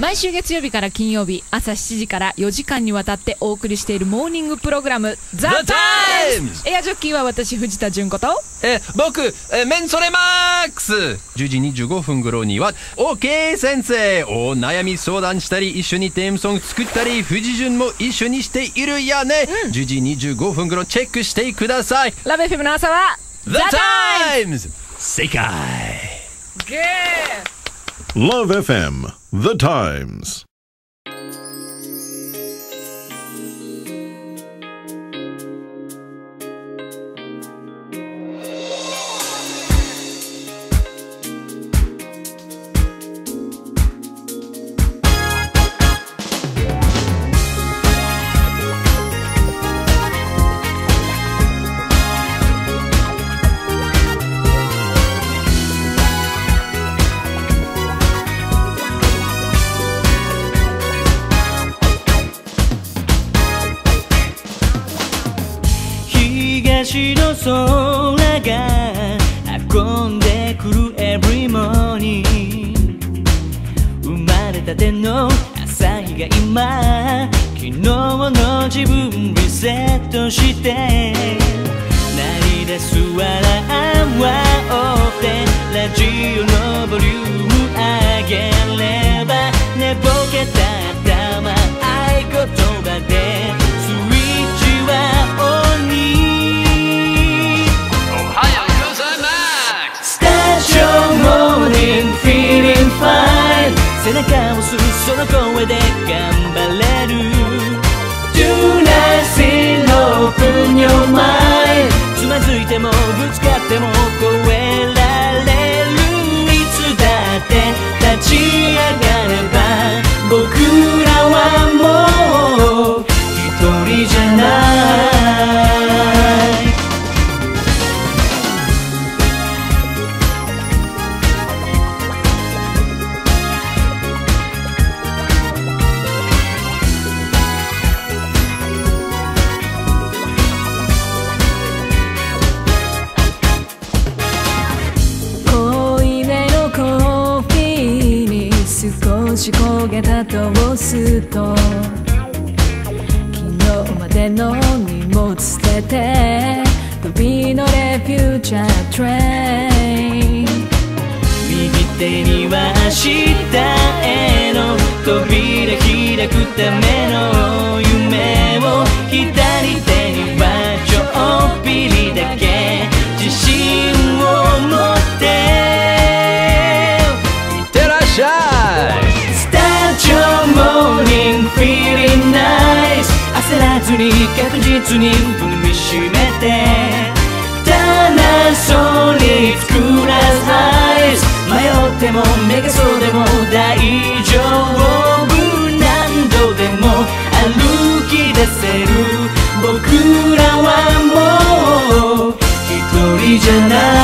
毎週月曜日から金曜日朝7時から4時間にわたってお送りしているモーニングプログラム「ザ・タイムエアジョッキーは私藤田純子とえ僕えメンソレマックス !10 時25分頃には OK 先生!お悩み相談したり一緒にテーマソング作ったり藤潤も一緒にしているやね、10時25分頃チェックしてください。ラブ FM の朝は The Times! 世界ゲー Love FM, The Times. 東の空が運んでくる Every morning 生まれたての朝日が今昨日の自分リセットして鳴り出す笑はってラジオのボリューム上げれば寝ぼけた背中を押すその声で頑張れる。Do not see open your mind つまずいてもぶつかっても超えられる。いつだって立ち上がし焦げたトースト。昨日までの荷物捨てて飛び乗れフューチャートレイン。右手には明日への扉開くための夢を左確実に踏みしめて楽しそうに作らず eyes 迷っても目がそうでも大丈夫。何度でも歩き出せる。僕らはもう一人じゃない。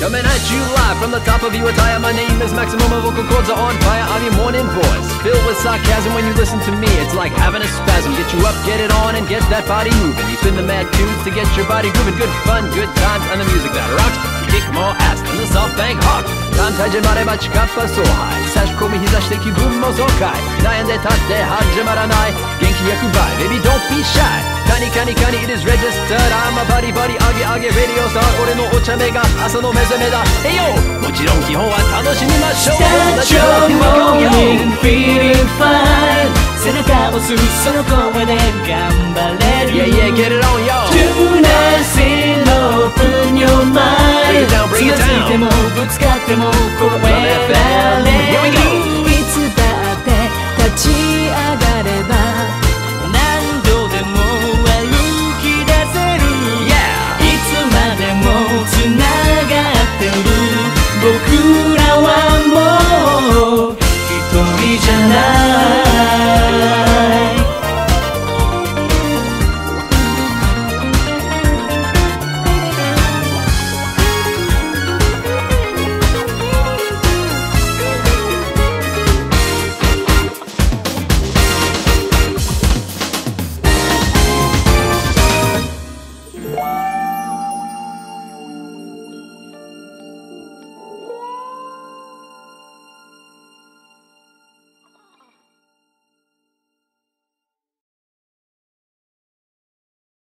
Coming at you live from the top of your attire. My name is Maximum. My vocal cords are on fire. I'm your morning voice. Filled with sarcasm when you listen to me. It's like having a spasm. Get you up, get it on, and get that body moving. You spin the mad tunes to get your body grooving. Good fun, good times, and the music that rocks. You kick more ass than the SoftBank Hawks. 感謝始まれば近っぱそうはい差し込み日差して気分も爽快悩んで立って始まらない元気100倍 Baby don't be shy カニカニカニ it is registered I'm a body body 上げ上げ radio star 俺のお茶目が朝の目覚めだ Hey yo もちろん基本は楽しみましょう Start your morning feeling fine 背中を押すその声で頑張れる Yeah yeah get it on yo Do not see no open your mind つまずいてもぶつかっても超えられ Here we る